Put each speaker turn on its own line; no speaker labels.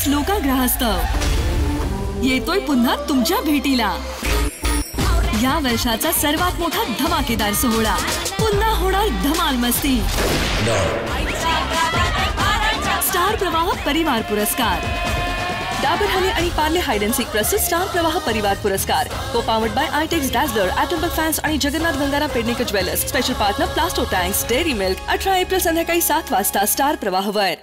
विश्वास लोकाग्रहास्तव येतोय पुन्हा तुमच्या भेटीला. या वर्षाचा सर्वात मोठा धमाकेदार सोहळा. पुन्हा होणार धमाल मस्ती. स्टार प्रवाह परिवार पुरस्कार. डाबर हनी आणि पार्ले हायड अँड सीक प्रस्तुत स्टार प्रवाह परिवार पुरस्कार. Co powered by Itex dazzler, Atomberg fans आणि Jagannath Gangara Pednekar jewellers. Special partner Plasto tanks, dairy milk, अठरा एप्रिल संध्याकाळी सात वाजता स्टार प्रवाहवर